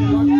Obrigado.